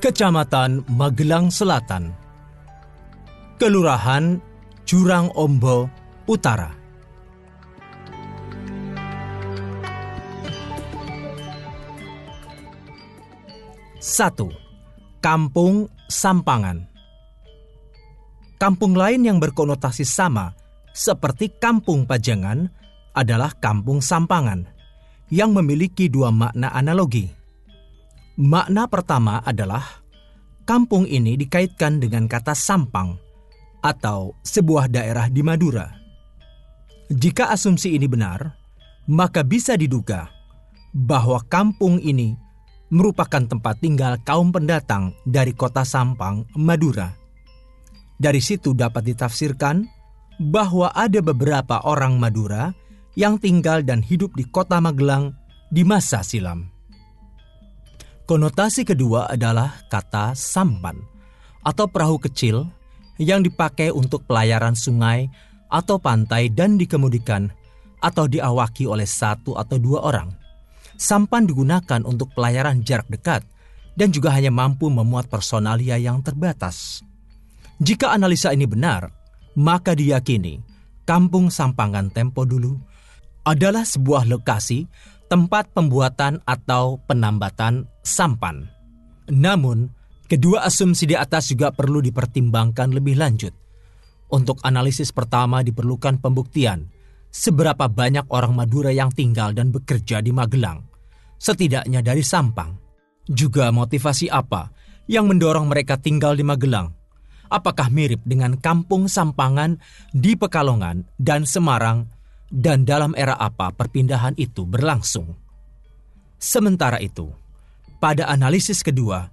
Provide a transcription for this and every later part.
Kecamatan Magelang Selatan, Kelurahan Jurang Ombo Utara. Satu, Kampung Sampangan. Kampung lain yang berkonotasi sama seperti Kampung Pajangan adalah Kampung Sampangan yang memiliki dua makna analogi. Makna pertama adalah kampung ini dikaitkan dengan kata sampang atau sebuah daerah di Madura. Jika asumsi ini benar, maka bisa diduga bahwa kampung ini merupakan tempat tinggal kaum pendatang dari kota Sampang, Madura. Dari situ dapat ditafsirkan bahwa ada beberapa orang Madura yang tinggal dan hidup di kota Magelang di masa silam. Konotasi kedua adalah kata sampan atau perahu kecil yang dipakai untuk pelayaran sungai atau pantai dan dikemudikan atau diawaki oleh satu atau dua orang. Sampan digunakan untuk pelayaran jarak dekat dan juga hanya mampu memuat personalia yang terbatas. Jika analisa ini benar, maka diyakini Kampung Sampangan Tempo dulu adalah sebuah lokasi tempat pembuatan atau penambatan sampan. Namun, kedua asumsi di atas juga perlu dipertimbangkan lebih lanjut. Untuk analisis pertama diperlukan pembuktian seberapa banyak orang Madura yang tinggal dan bekerja di Magelang setidaknya dari Sampang. Juga motivasi apa yang mendorong mereka tinggal di Magelang? Apakah mirip dengan kampung Sampangan di Pekalongan dan Semarang dan dalam era apa perpindahan itu berlangsung? Sementara itu, pada analisis kedua,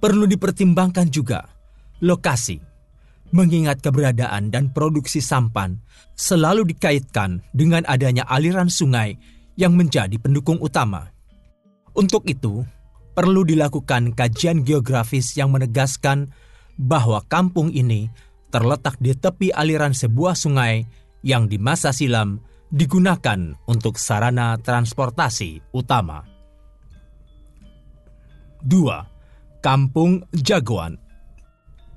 perlu dipertimbangkan juga lokasi, mengingat keberadaan dan produksi sampan selalu dikaitkan dengan adanya aliran sungai yang menjadi pendukung utama. Untuk itu, perlu dilakukan kajian geografis yang menegaskan bahwa kampung ini terletak di tepi aliran sebuah sungai yang di masa silam digunakan untuk sarana transportasi utama. 2. Kampung Jagoan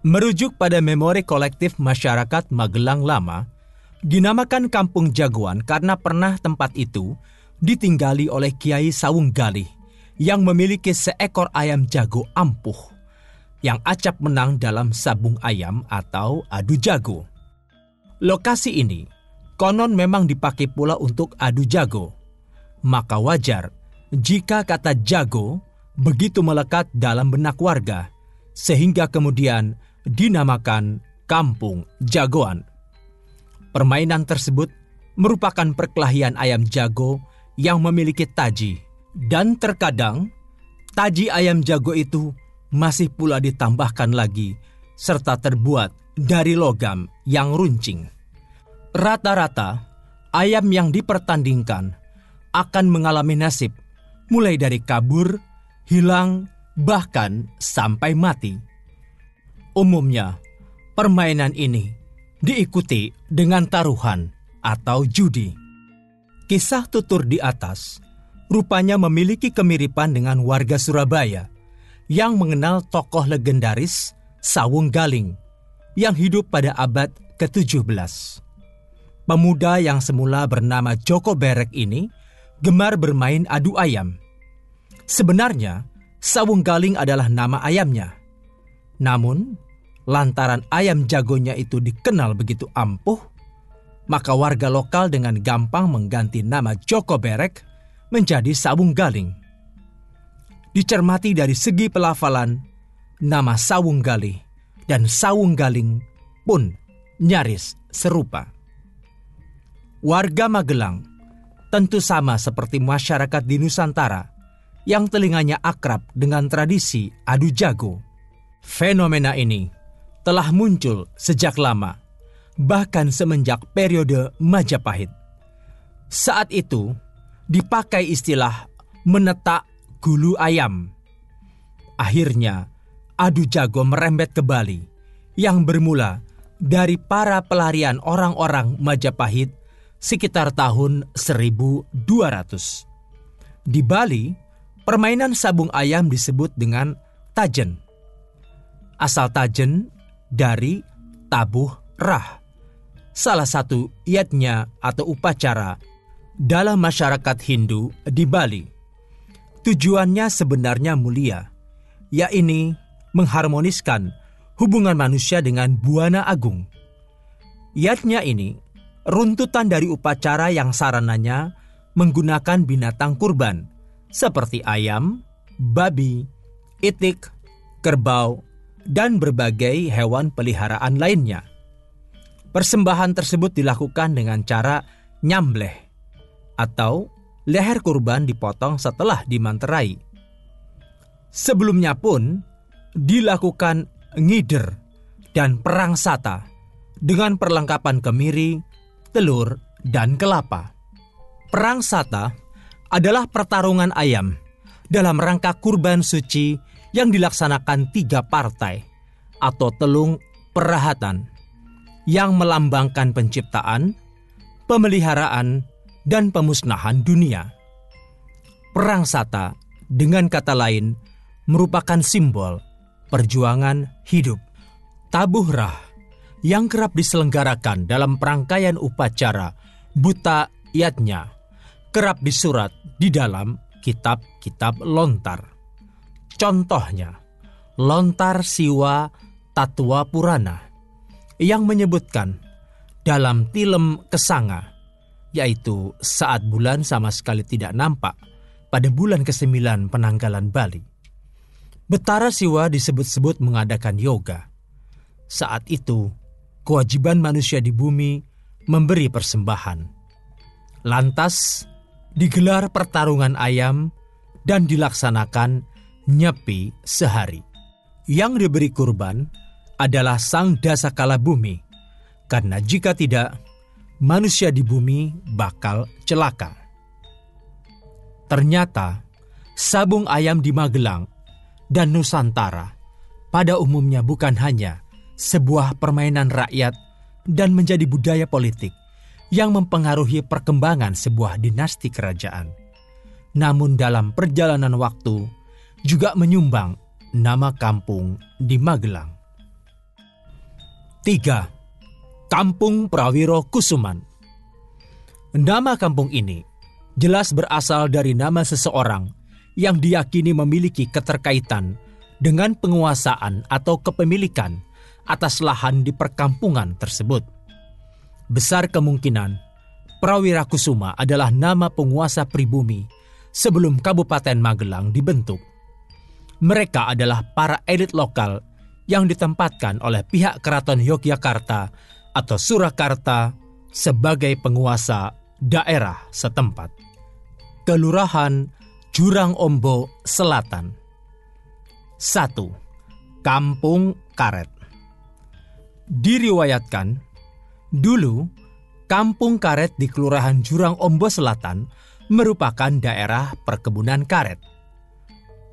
Merujuk pada memori kolektif masyarakat Magelang lama, dinamakan Kampung Jagoan karena pernah tempat itu ditinggali oleh Kiai Sawung Galih yang memiliki seekor ayam jago ampuh yang acap menang dalam sabung ayam atau adu jago. Lokasi ini konon memang dipakai pula untuk adu jago. Maka wajar jika kata jago begitu melekat dalam benak warga sehingga kemudian dinamakan Kampung Jagoan. Permainan tersebut merupakan perkelahian ayam jago yang memiliki taji dan terkadang taji ayam jago itu masih pula ditambahkan lagi serta terbuat dari logam yang runcing. Rata-rata ayam yang dipertandingkan akan mengalami nasib mulai dari kabur, hilang, bahkan sampai mati. Umumnya, permainan ini diikuti dengan taruhan atau judi. Kisah tutur di atas rupanya memiliki kemiripan dengan warga Surabaya yang mengenal tokoh legendaris Sawung Galing yang hidup pada abad ke-17. Pemuda yang semula bernama Joko Berek ini gemar bermain adu ayam. Sebenarnya, Sawung Galing adalah nama ayamnya. Namun, lantaran ayam jagonya itu dikenal begitu ampuh, maka warga lokal dengan gampang mengganti nama Joko Berek menjadi Sawung Galing. Dicermati dari segi pelafalan, nama Sawung Galih dan Sawung Galing pun nyaris serupa. Warga Magelang tentu sama seperti masyarakat di Nusantara yang telinganya akrab dengan tradisi adu jago. Fenomena ini telah muncul sejak lama, bahkan semenjak periode Majapahit. Saat itu, dipakai istilah menetak gulu ayam. Akhirnya, adu jago merembet ke Bali yang bermula dari para pelarian orang-orang Majapahit sekitar tahun 1200. Di Bali, permainan sabung ayam disebut dengan tajen asal tajen dari tabuh rah. Salah satu iatnya atau upacara dalam masyarakat Hindu di Bali. Tujuannya sebenarnya mulia, yaitu mengharmoniskan hubungan manusia dengan buana agung. Iatnya ini runtutan dari upacara yang sarananya menggunakan binatang kurban seperti ayam, babi, itik, kerbau, dan berbagai hewan peliharaan lainnya. Persembahan tersebut dilakukan dengan cara nyambleh atau leher kurban dipotong setelah dimanterai. Sebelumnya pun dilakukan ngider dan perang sata dengan perlengkapan kemiri, telur, dan kelapa. Perang sata adalah pertarungan ayam dalam rangka kurban suci yang dilaksanakan tiga partai atau telung perahatan yang melambangkan penciptaan, pemeliharaan, dan pemusnahan dunia. Perang Sata, dengan kata lain, merupakan simbol perjuangan hidup. Tabuh Rah yang kerap diselenggarakan dalam perangkaian upacara buta yatnya kerap disurat di dalam kitab-kitab lontar. Contohnya, lontar siwa Tatwa Purana yang menyebutkan dalam tilem kesanga, yaitu saat bulan sama sekali tidak nampak pada bulan ke-9 penanggalan Bali. Betara Siwa disebut-sebut mengadakan yoga. Saat itu, kewajiban manusia di bumi memberi persembahan. Lantas, digelar pertarungan ayam dan dilaksanakan nyepi sehari. Yang diberi kurban adalah sang dasakala bumi, karena jika tidak, manusia di bumi bakal celaka. Ternyata, sabung ayam di Magelang dan Nusantara pada umumnya bukan hanya sebuah permainan rakyat dan menjadi budaya politik, yang mempengaruhi perkembangan sebuah dinasti kerajaan. Namun dalam perjalanan waktu juga menyumbang nama kampung di Magelang. 3. Kampung Prawiro Kusuman Nama kampung ini jelas berasal dari nama seseorang yang diyakini memiliki keterkaitan dengan penguasaan atau kepemilikan atas lahan di perkampungan tersebut besar kemungkinan Prawira Kusuma adalah nama penguasa pribumi sebelum Kabupaten Magelang dibentuk. Mereka adalah para elit lokal yang ditempatkan oleh pihak keraton Yogyakarta atau Surakarta sebagai penguasa daerah setempat. Kelurahan Jurang Ombo Selatan 1. Kampung Karet Diriwayatkan Dulu, Kampung Karet di Kelurahan Jurang Ombo Selatan merupakan daerah perkebunan karet.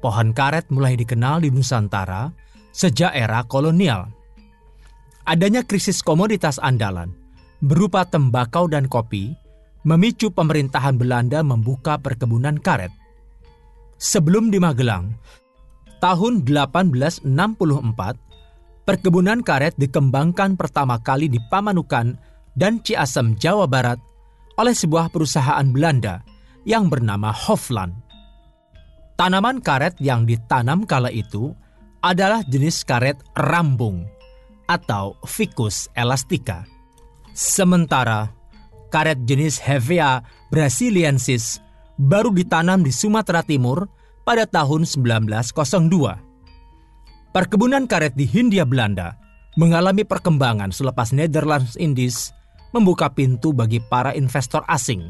Pohon karet mulai dikenal di Nusantara sejak era kolonial. Adanya krisis komoditas andalan berupa tembakau dan kopi memicu pemerintahan Belanda membuka perkebunan karet. Sebelum di Magelang, tahun 1864, perkebunan karet dikembangkan pertama kali di Pamanukan dan Ciasem, Jawa Barat oleh sebuah perusahaan Belanda yang bernama Hofland. Tanaman karet yang ditanam kala itu adalah jenis karet rambung atau Ficus elastica. Sementara karet jenis Hevea brasiliensis baru ditanam di Sumatera Timur pada tahun 1902. Perkebunan karet di Hindia Belanda mengalami perkembangan selepas Netherlands Indies membuka pintu bagi para investor asing,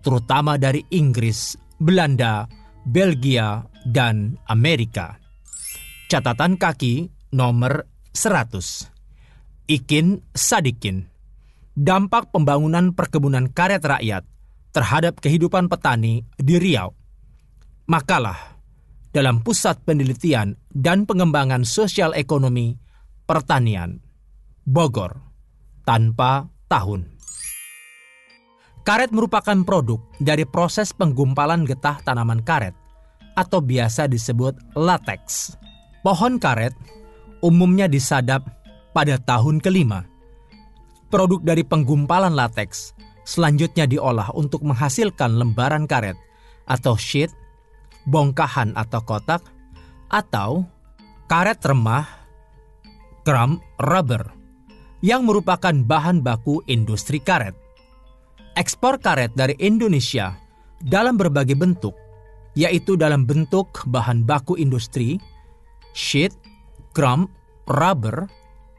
terutama dari Inggris, Belanda, Belgia, dan Amerika. Catatan kaki nomor 100. Ikin Sadikin. Dampak pembangunan perkebunan karet rakyat terhadap kehidupan petani di Riau. Makalah dalam Pusat Penelitian dan Pengembangan Sosial Ekonomi Pertanian, Bogor, tanpa tahun. Karet merupakan produk dari proses penggumpalan getah tanaman karet atau biasa disebut latex. Pohon karet umumnya disadap pada tahun kelima. Produk dari penggumpalan lateks selanjutnya diolah untuk menghasilkan lembaran karet atau sheet, bongkahan atau kotak, atau karet remah, kram rubber, yang merupakan bahan baku industri karet. Ekspor karet dari Indonesia dalam berbagai bentuk, yaitu dalam bentuk bahan baku industri, sheet, kram, rubber,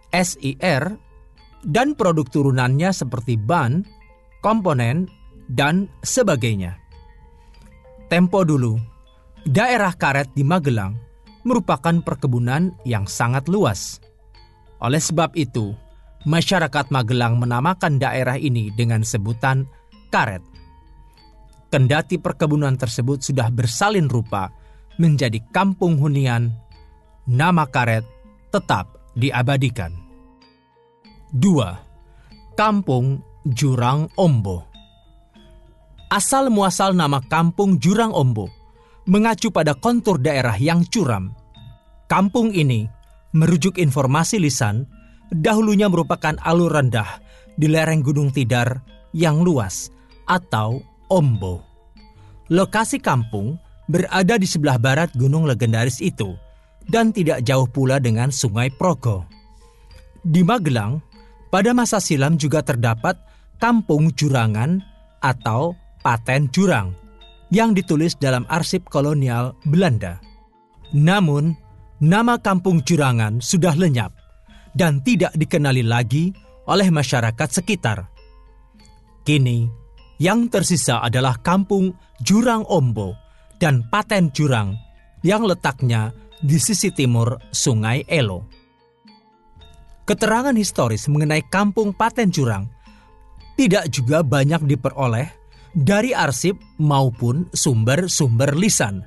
SIR, dan produk turunannya seperti ban, komponen, dan sebagainya. Tempo dulu, daerah karet di Magelang merupakan perkebunan yang sangat luas. Oleh sebab itu, masyarakat Magelang menamakan daerah ini dengan sebutan karet. Kendati perkebunan tersebut sudah bersalin rupa menjadi kampung hunian, nama karet tetap diabadikan. 2. Kampung Jurang Ombo Asal muasal nama kampung Jurang Ombo mengacu pada kontur daerah yang curam. Kampung ini, merujuk informasi lisan, dahulunya merupakan alur rendah di lereng Gunung Tidar yang luas atau Ombo. Lokasi kampung berada di sebelah barat gunung legendaris itu dan tidak jauh pula dengan Sungai Progo. Di Magelang, pada masa silam juga terdapat kampung jurangan atau paten jurang yang ditulis dalam arsip kolonial Belanda. Namun, nama kampung jurangan sudah lenyap dan tidak dikenali lagi oleh masyarakat sekitar. Kini, yang tersisa adalah kampung Jurang Ombo dan Paten Jurang yang letaknya di sisi timur Sungai Elo. Keterangan historis mengenai kampung Paten Jurang tidak juga banyak diperoleh dari arsip maupun sumber-sumber lisan.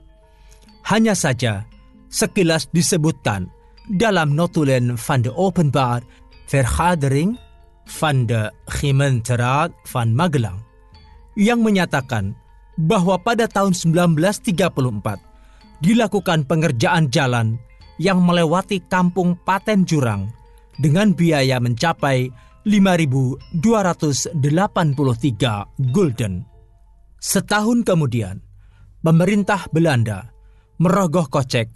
Hanya saja sekilas disebutkan dalam notulen van de Openbaar Vergadering van de Gemeenteraad van Magelang yang menyatakan bahwa pada tahun 1934 dilakukan pengerjaan jalan yang melewati kampung Paten Jurang dengan biaya mencapai 5.283 gulden. Setahun kemudian, pemerintah Belanda merogoh kocek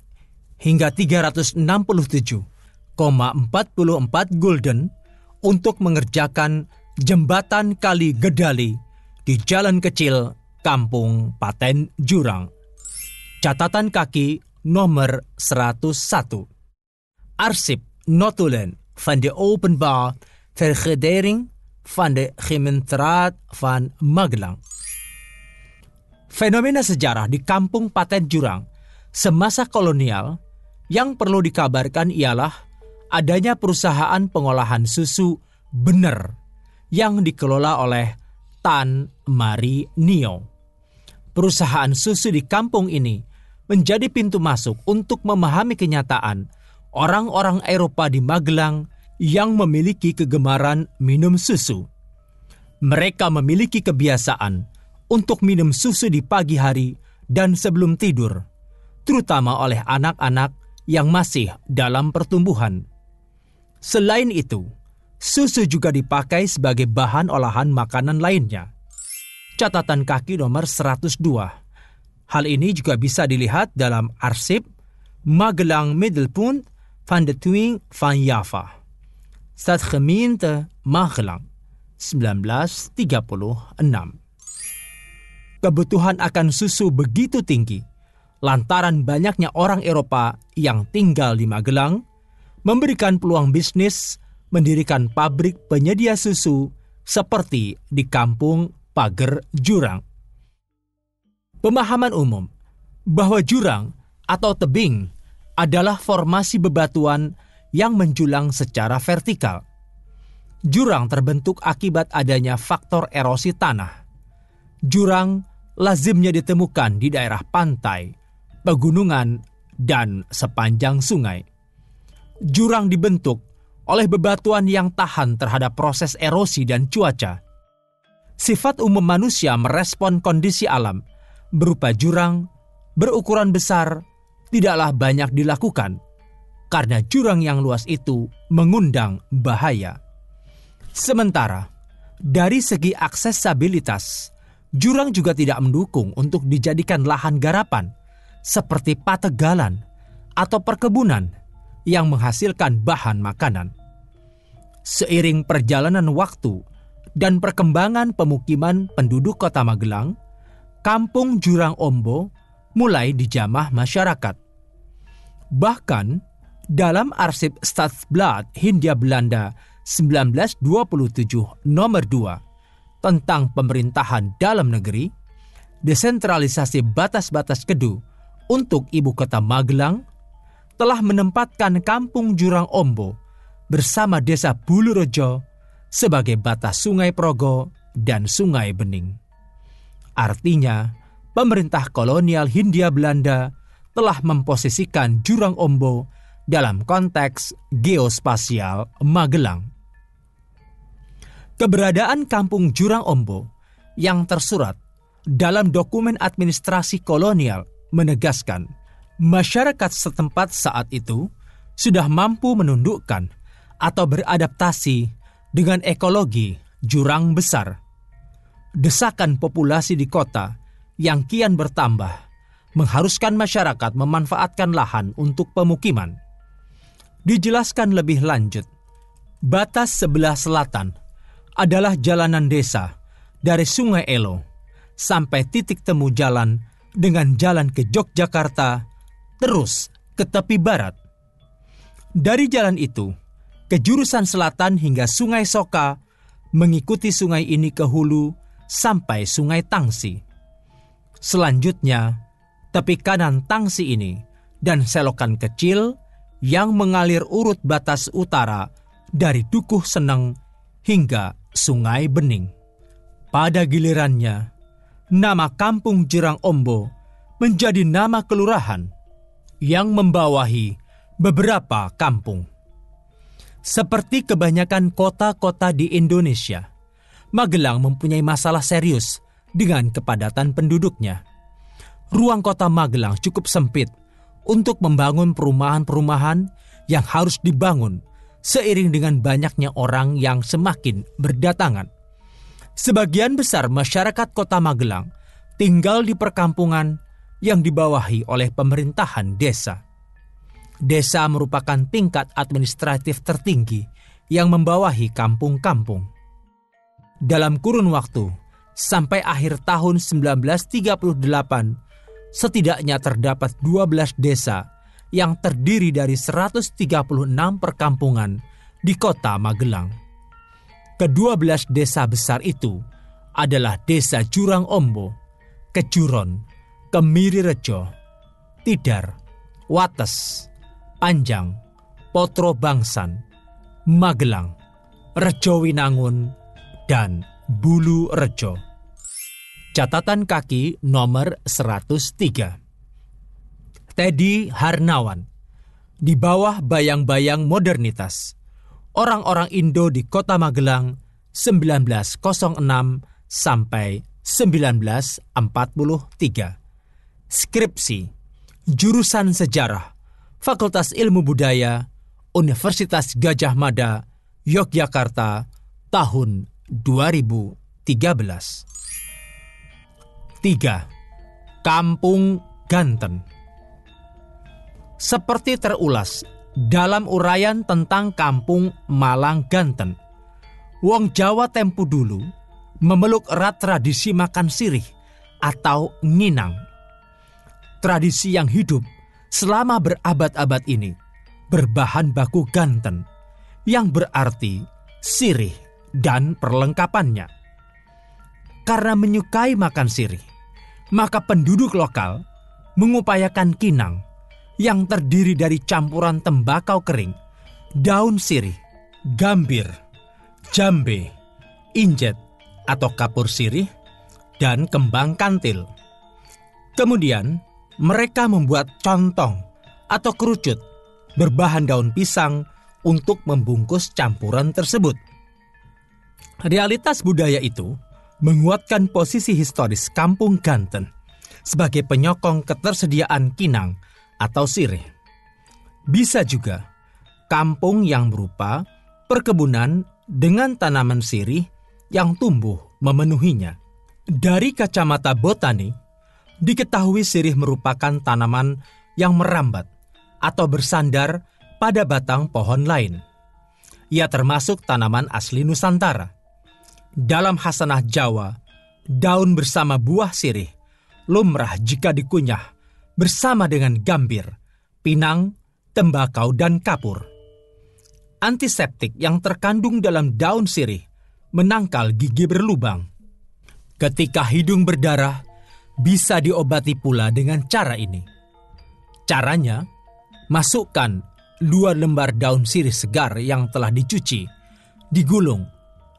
hingga 367,44 gulden untuk mengerjakan jembatan Kali Gedali di jalan kecil Kampung Paten Jurang. Catatan kaki nomor 101. Arsip notulen van de openbaar vergadering van de gemeenteraad van Magelang. Fenomena sejarah di kampung Paten Jurang semasa kolonial yang perlu dikabarkan ialah adanya perusahaan pengolahan susu bener yang dikelola oleh Tan Mari Nio. Perusahaan susu di kampung ini menjadi pintu masuk untuk memahami kenyataan orang-orang Eropa di Magelang yang memiliki kegemaran minum susu. Mereka memiliki kebiasaan untuk minum susu di pagi hari dan sebelum tidur, terutama oleh anak-anak yang masih dalam pertumbuhan. Selain itu, susu juga dipakai sebagai bahan olahan makanan lainnya. Catatan kaki nomor 102 Hal ini juga bisa dilihat dalam arsip Magelang Middelpunt van de Twing van Java. Stadsgemeente Magelang 1936. Kebutuhan akan susu begitu tinggi lantaran banyaknya orang Eropa yang tinggal di Magelang memberikan peluang bisnis mendirikan pabrik penyedia susu seperti di kampung Pager Jurang pemahaman umum bahwa jurang atau tebing adalah formasi bebatuan yang menjulang secara vertikal. Jurang terbentuk akibat adanya faktor erosi tanah. Jurang lazimnya ditemukan di daerah pantai, pegunungan, dan sepanjang sungai. Jurang dibentuk oleh bebatuan yang tahan terhadap proses erosi dan cuaca. Sifat umum manusia merespon kondisi alam berupa jurang berukuran besar tidaklah banyak dilakukan. karena jurang yang luas itu mengundang bahaya. Sementara dari segi aksesabilitas, jurang juga tidak mendukung untuk dijadikan lahan garapan seperti pategalan atau perkebunan yang menghasilkan bahan makanan. Seiring perjalanan waktu dan perkembangan pemukiman penduduk kota Magelang, kampung Jurang Ombo mulai dijamah masyarakat. Bahkan, dalam arsip Stadsblad Hindia Belanda 1927 nomor 2 tentang pemerintahan dalam negeri, desentralisasi batas-batas Kedu untuk ibu kota Magelang telah menempatkan kampung Jurang Ombo bersama desa Bulurejo sebagai batas Sungai Progo dan Sungai Bening. Artinya, pemerintah kolonial Hindia Belanda telah memposisikan Jurang Ombo dalam konteks geospasial Magelang. Keberadaan kampung Jurang Ombo yang tersurat dalam dokumen administrasi kolonial menegaskan masyarakat setempat saat itu sudah mampu menundukkan atau beradaptasi dengan ekologi jurang besar. Desakan populasi di kota yang kian bertambah mengharuskan masyarakat memanfaatkan lahan untuk pemukiman. Dijelaskan lebih lanjut, batas sebelah selatan adalah jalanan desa dari Sungai Elo sampai titik temu jalan dengan jalan ke Yogyakarta, terus ke tepi barat. Dari jalan itu, ke jurusan selatan hingga Sungai Soka, mengikuti sungai ini ke hulu sampai Sungai Tangsi. Selanjutnya, tepi kanan Tangsi ini dan selokan kecil yang mengalir urut batas utara dari Dukuh Seneng hingga Sungai Bening. Pada gilirannya, nama Kampung Jerang Ombo menjadi nama kelurahan yang membawahi beberapa kampung. Seperti kebanyakan kota-kota di Indonesia, Magelang mempunyai masalah serius dengan kepadatan penduduknya. Ruang kota Magelang cukup sempit – untuk membangun perumahan-perumahan yang harus dibangun seiring dengan banyaknya orang yang semakin berdatangan. Sebagian besar masyarakat Kota Magelang tinggal di perkampungan yang dibawahi oleh pemerintahan desa. Desa merupakan tingkat administratif tertinggi yang membawahi kampung-kampung. Dalam kurun waktu sampai akhir tahun 1938 setidaknya terdapat 12 desa yang terdiri dari 136 perkampungan di kota Magelang. Kedua belas desa besar itu adalah Desa Jurang Ombo, Kejuron, Kemiri Rejo, Tidar, Wates, Panjang, Potro Bangsan, Magelang, Rejo Winangun, dan Bulu Rejo. Catatan kaki nomor 103. Teddy Harnawan. Di bawah bayang-bayang modernitas. Orang-orang Indo di Kota Magelang 1906 sampai 1943. Skripsi. Jurusan Sejarah. Fakultas Ilmu Budaya. Universitas Gajah Mada, Yogyakarta, tahun 2013. 3. Kampung Ganten Seperti terulas dalam uraian tentang kampung Malang Ganten, Wong Jawa tempo dulu memeluk erat tradisi makan sirih atau nginang. Tradisi yang hidup selama berabad-abad ini berbahan baku ganten, yang berarti sirih dan perlengkapannya. Karena menyukai makan sirih, maka penduduk lokal mengupayakan kinang yang terdiri dari campuran tembakau kering, daun sirih, gambir, jambe, injet atau kapur sirih, dan kembang kantil. Kemudian, mereka membuat contong atau kerucut berbahan daun pisang untuk membungkus campuran tersebut. Realitas budaya itu menguatkan posisi historis Kampung Ganten sebagai penyokong ketersediaan kinang atau sirih. Bisa juga kampung yang berupa perkebunan dengan tanaman sirih yang tumbuh memenuhinya. Dari kacamata botani, diketahui sirih merupakan tanaman yang merambat atau bersandar pada batang pohon lain. Ia termasuk tanaman asli Nusantara. Dalam hasanah Jawa, daun bersama buah sirih lumrah jika dikunyah bersama dengan gambir, pinang, tembakau, dan kapur. Antiseptik yang terkandung dalam daun sirih menangkal gigi berlubang. Ketika hidung berdarah, bisa diobati pula dengan cara ini. Caranya, masukkan dua lembar daun sirih segar yang telah dicuci, digulung,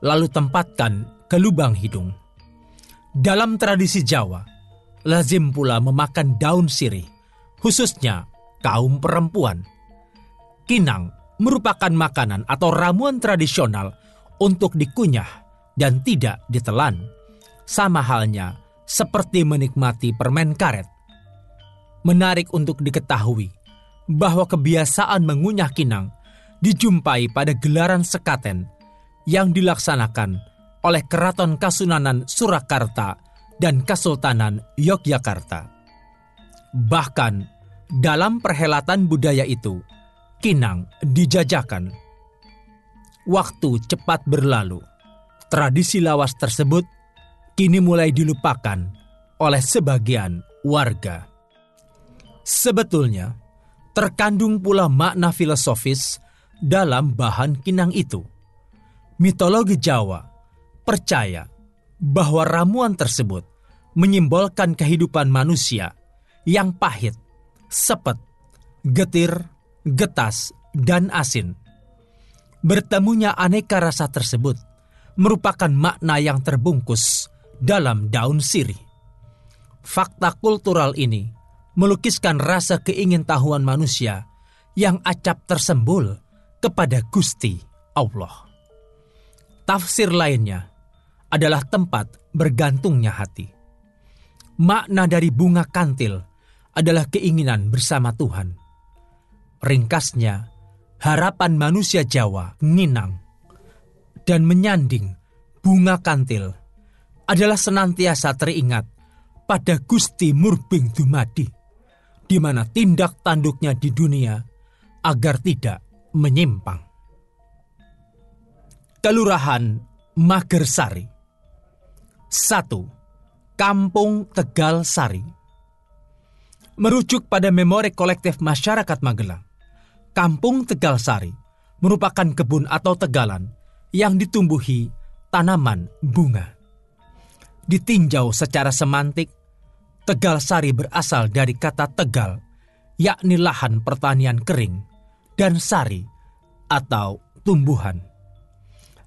lalu tempatkan ke lubang hidung. Dalam tradisi Jawa, lazim pula memakan daun sirih, khususnya kaum perempuan. Kinang merupakan makanan atau ramuan tradisional untuk dikunyah dan tidak ditelan. Sama halnya seperti menikmati permen karet. Menarik untuk diketahui bahwa kebiasaan mengunyah kinang dijumpai pada gelaran sekaten yang dilaksanakan oleh Keraton Kasunanan Surakarta dan Kesultanan Yogyakarta. Bahkan dalam perhelatan budaya itu, kinang dijajakan waktu cepat berlalu. Tradisi lawas tersebut kini mulai dilupakan oleh sebagian warga. Sebetulnya, terkandung pula makna filosofis dalam bahan kinang itu. Mitologi Jawa percaya bahwa ramuan tersebut menyimbolkan kehidupan manusia yang pahit, sepet, getir, getas, dan asin Bertemunya aneka rasa tersebut merupakan makna yang terbungkus dalam daun sirih. Fakta kultural ini melukiskan rasa keingintahuan manusia yang acap tersembul kepada Gusti Allah. Tafsir lainnya adalah tempat bergantungnya hati. Makna dari bunga kantil adalah keinginan bersama Tuhan. Ringkasnya, harapan manusia Jawa nginang dan menyanding bunga kantil adalah senantiasa teringat pada Gusti Murbing Dumadi, di mana tindak tanduknya di dunia agar tidak menyimpang. Kelurahan Magersari 1. Kampung Tegal Sari Merujuk pada memori kolektif masyarakat Magelang, Kampung Tegal Sari merupakan kebun atau tegalan yang ditumbuhi tanaman bunga. Ditinjau secara semantik, Tegal Sari berasal dari kata tegal, yakni lahan pertanian kering, dan sari atau tumbuhan.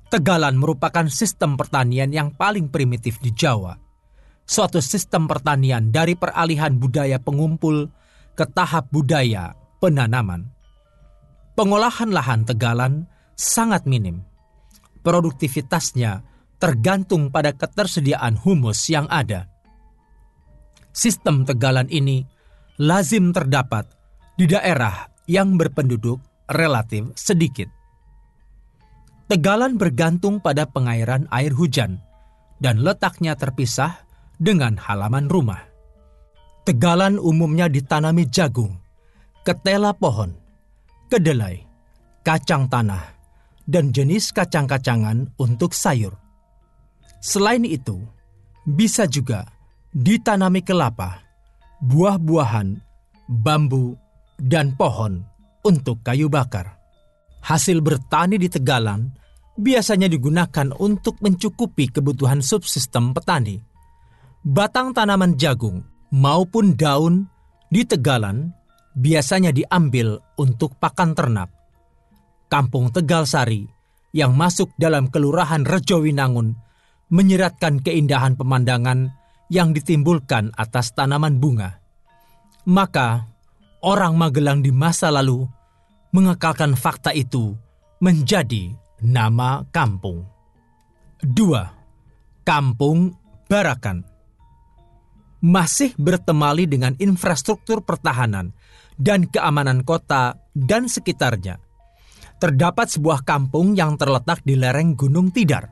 Tegalan merupakan sistem pertanian yang paling primitif di Jawa. Suatu sistem pertanian dari peralihan budaya pengumpul ke tahap budaya penanaman pengolahan lahan tegalan sangat minim. Produktivitasnya tergantung pada ketersediaan humus yang ada. Sistem tegalan ini lazim terdapat di daerah yang berpenduduk relatif sedikit. Tegalan bergantung pada pengairan air hujan dan letaknya terpisah dengan halaman rumah. Tegalan umumnya ditanami jagung, ketela pohon, kedelai, kacang tanah, dan jenis kacang-kacangan untuk sayur. Selain itu, bisa juga ditanami kelapa, buah-buahan, bambu, dan pohon untuk kayu bakar. Hasil bertani di Tegalan biasanya digunakan untuk mencukupi kebutuhan subsistem petani. Batang tanaman jagung maupun daun di Tegalan biasanya diambil untuk pakan ternak. Kampung Tegal Sari yang masuk dalam Kelurahan Rejowinangun menyeratkan keindahan pemandangan yang ditimbulkan atas tanaman bunga. Maka, orang Magelang di masa lalu mengekalkan fakta itu menjadi nama kampung. 2. Kampung Barakan masih bertemali dengan infrastruktur pertahanan dan keamanan kota dan sekitarnya. Terdapat sebuah kampung yang terletak di lereng Gunung Tidar.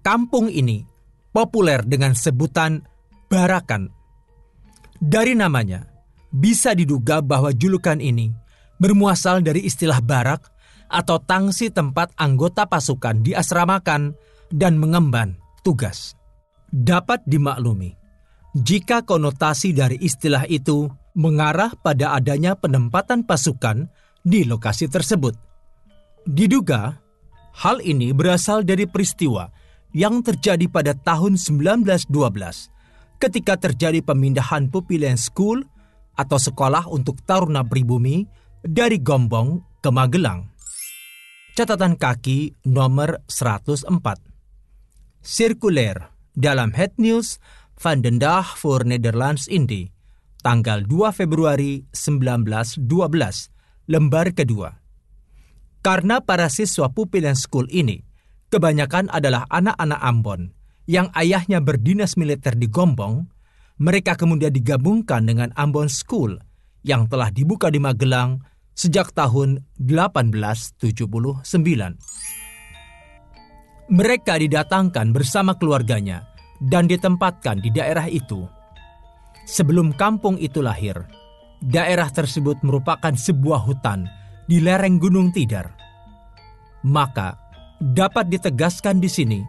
Kampung ini populer dengan sebutan Barakan. Dari namanya, bisa diduga bahwa julukan ini bermuasal dari istilah barak atau tangsi tempat anggota pasukan diasramakan dan mengemban tugas. Dapat dimaklumi, jika konotasi dari istilah itu mengarah pada adanya penempatan pasukan di lokasi tersebut. Diduga, hal ini berasal dari peristiwa yang terjadi pada tahun 1912 ketika terjadi pemindahan Pupilian School atau sekolah untuk taruna pribumi dari Gombong ke Magelang. Catatan kaki nomor 104. Sirkuler dalam Head News van den Dag voor Nederlands Indi, tanggal 2 Februari 1912, lembar kedua. Karena para siswa Pupilian School ini kebanyakan adalah anak-anak Ambon yang ayahnya berdinas militer di Gombong, mereka kemudian digabungkan dengan Ambon School yang telah dibuka di Magelang sejak tahun 1879. Mereka didatangkan bersama keluarganya dan ditempatkan di daerah itu. Sebelum kampung itu lahir, daerah tersebut merupakan sebuah hutan di lereng Gunung Tidar. Maka, dapat ditegaskan di sini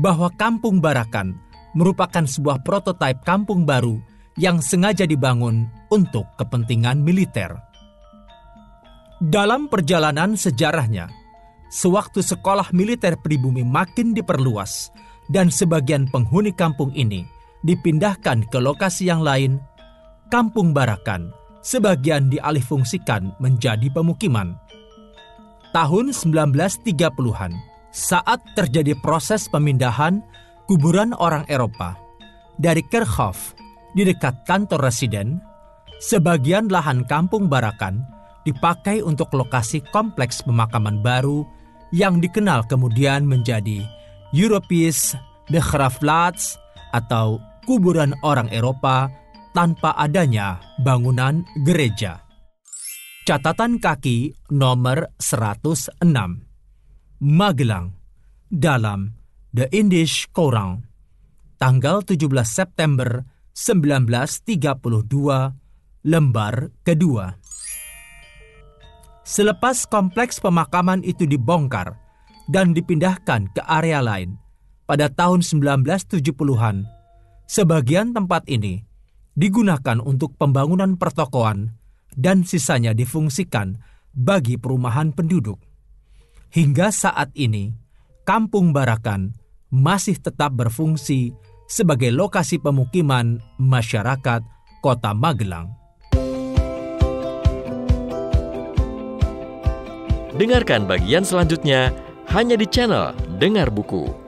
bahwa Kampung Barakan merupakan sebuah prototipe kampung baru yang sengaja dibangun untuk kepentingan militer. Dalam perjalanan sejarahnya, sewaktu sekolah militer pribumi makin diperluas dan sebagian penghuni kampung ini dipindahkan ke lokasi yang lain, Kampung Barakan sebagian dialihfungsikan menjadi pemukiman. Tahun 1930-an, saat terjadi proses pemindahan kuburan orang Eropa dari Kerkhoff di dekat kantor residen, sebagian lahan Kampung Barakan dipakai untuk lokasi kompleks pemakaman baru yang dikenal kemudian menjadi Europees Begraafplaats atau kuburan orang Eropa tanpa adanya bangunan gereja. Catatan kaki nomor 106 Magelang dalam The Indish Koran tanggal 17 September 1932 lembar kedua. Selepas kompleks pemakaman itu dibongkar dan dipindahkan ke area lain pada tahun 1970-an, sebagian tempat ini digunakan untuk pembangunan pertokoan dan sisanya difungsikan bagi perumahan penduduk. Hingga saat ini, Kampung Barakan masih tetap berfungsi sebagai lokasi pemukiman masyarakat Kota Magelang. Dengarkan bagian selanjutnya hanya di channel Dengar Buku.